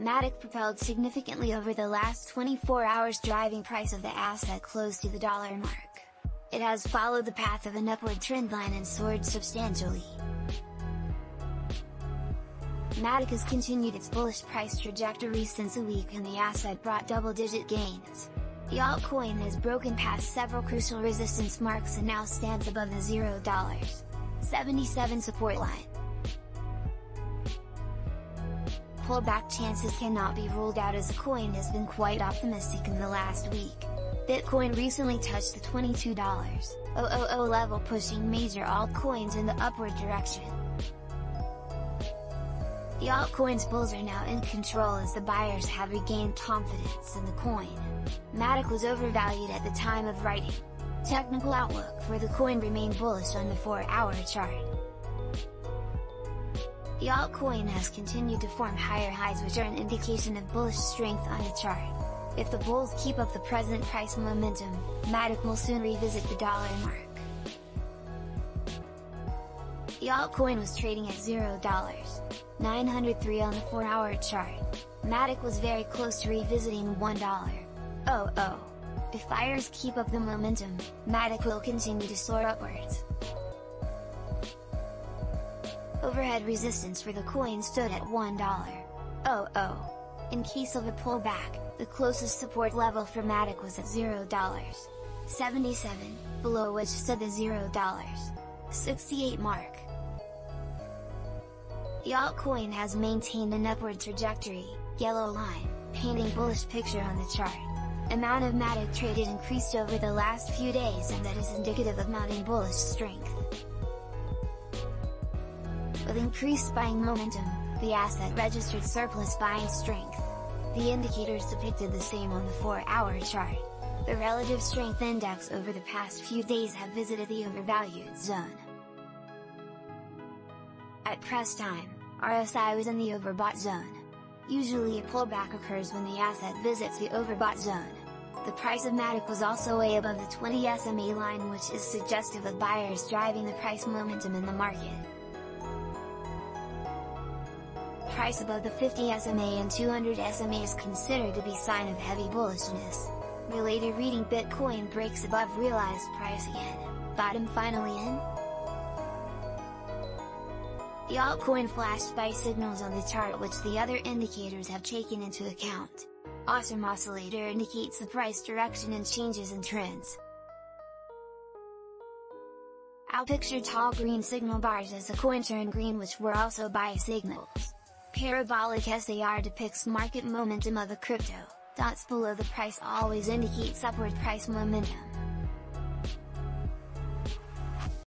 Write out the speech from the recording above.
Matic propelled significantly over the last 24 hours driving price of the asset close to the dollar mark. It has followed the path of an upward trendline and soared substantially. Matic has continued its bullish price trajectory since a week and the asset brought double-digit gains. The altcoin has broken past several crucial resistance marks and now stands above the $0.77 support line. Pullback chances cannot be ruled out as the coin has been quite optimistic in the last week. Bitcoin recently touched the $22,000 level pushing major altcoins in the upward direction. The altcoins bulls are now in control as the buyers have regained confidence in the coin. Matic was overvalued at the time of writing. Technical outlook for the coin remained bullish on the 4-hour chart. The altcoin has continued to form higher highs which are an indication of bullish strength on the chart. If the bulls keep up the present price momentum, Matic will soon revisit the dollar mark. The altcoin was trading at $0.903 on the 4-hour chart. Matic was very close to revisiting $1. Oh oh! If buyers keep up the momentum, Matic will continue to soar upwards. Overhead resistance for the coin stood at $1. Oh oh! In case of a pullback, the closest support level for Matic was at $0.77, below which stood the $0.68 mark. The altcoin has maintained an upward trajectory, yellow line, painting bullish picture on the chart. Amount of Matic traded increased over the last few days and that is indicative of mounting bullish strength. With increased buying momentum, the asset registered surplus buying strength. The indicators depicted the same on the 4-hour chart. The relative strength index over the past few days have visited the overvalued zone. At press time, RSI was in the overbought zone. Usually a pullback occurs when the asset visits the overbought zone. The price of Matic was also way above the 20 SMA line which is suggestive of buyers driving the price momentum in the market. Price above the 50 SMA and 200 SMA is considered to be sign of heavy bullishness. Related reading Bitcoin breaks above realized price again, bottom finally in? The altcoin flashed buy signals on the chart which the other indicators have taken into account. Awesome oscillator indicates the price direction and changes in trends. I'll picture tall green signal bars as the coin turned green which were also buy signals. Parabolic SAR depicts market momentum of a crypto, dots below the price always indicates upward price momentum.